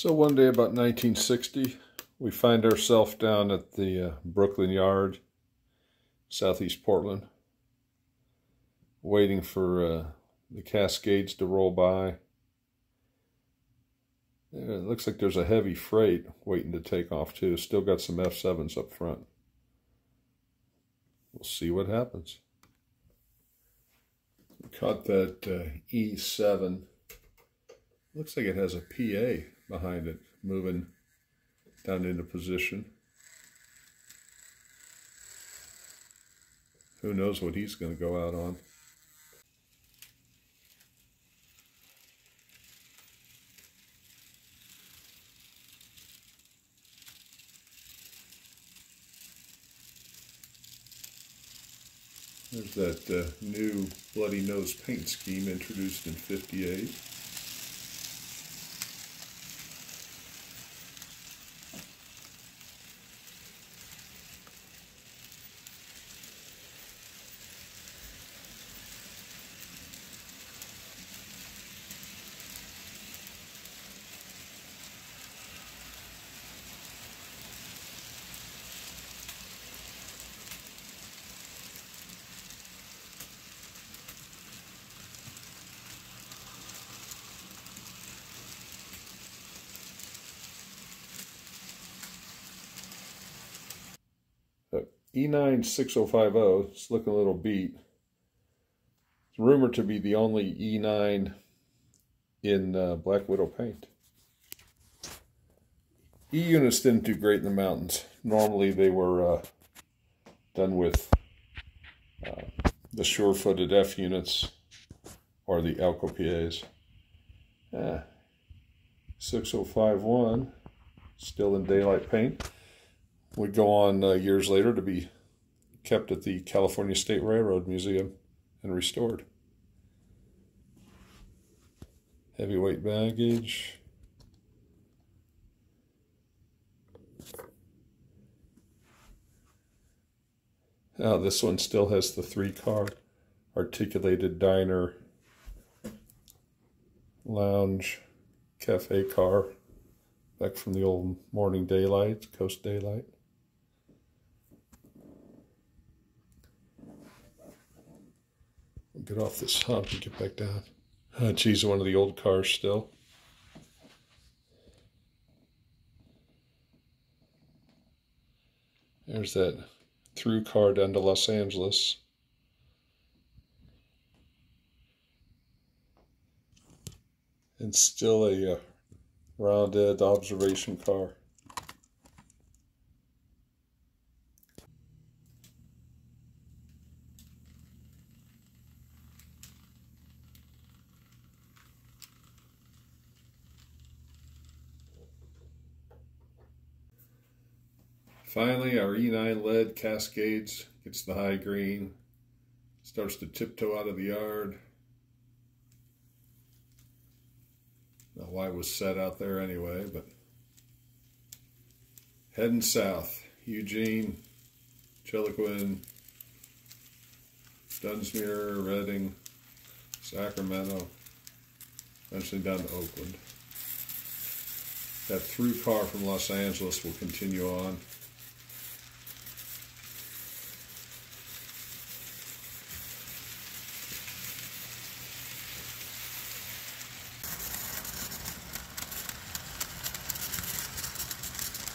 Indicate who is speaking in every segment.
Speaker 1: So one day about 1960, we find ourselves down at the uh, Brooklyn Yard, southeast Portland, waiting for uh, the Cascades to roll by. It looks like there's a heavy freight waiting to take off too. Still got some F7s up front. We'll see what happens. We caught that uh, E7. Looks like it has a PA behind it, moving down into position. Who knows what he's going to go out on. There's that uh, new bloody nose paint scheme introduced in 58. E9 6050, it's looking a little beat. It's rumored to be the only E9 in uh, Black Widow paint. E units didn't do great in the mountains. Normally they were uh, done with uh, the sure-footed F units or the Alco PAs. Ah, 6051, still in daylight paint would go on uh, years later to be kept at the California State Railroad Museum and restored. Heavyweight baggage. Now this one still has the three car articulated diner, lounge, cafe car, back from the old morning daylight, coast daylight. Get off this hump and get back down. Uh, geez, one of the old cars still. There's that through car down to Los Angeles. And still a uh, rounded observation car. Finally, our E9 lead cascades, gets the high green, starts to tiptoe out of the yard. Now, why was set out there anyway, but heading south, Eugene, Chiloquin, Dunsmuir, Redding, Sacramento, eventually down to Oakland. That through car from Los Angeles will continue on.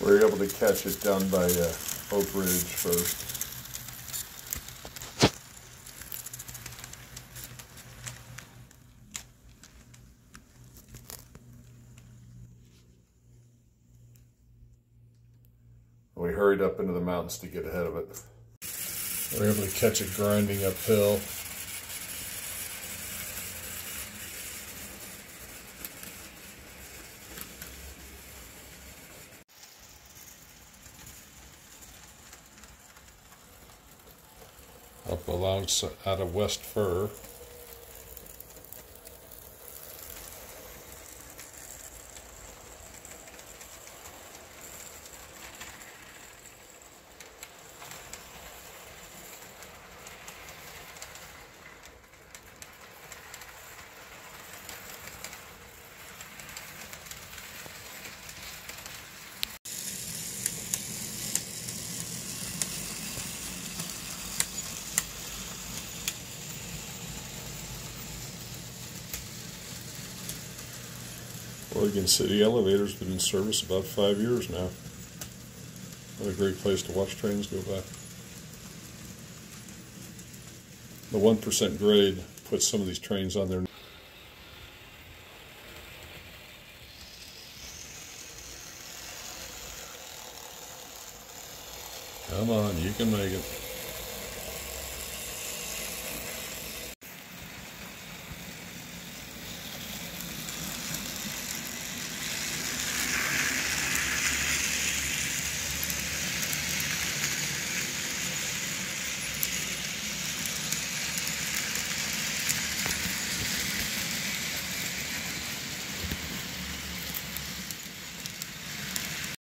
Speaker 1: We were able to catch it down by uh, Oakridge first. We hurried up into the mountains to get ahead of it. We were able to catch it grinding uphill. Up along out of Westfir. Oregon City elevator's been in service about five years now. What a great place to watch trains go by. The 1% grade puts some of these trains on their Come on, you can make it.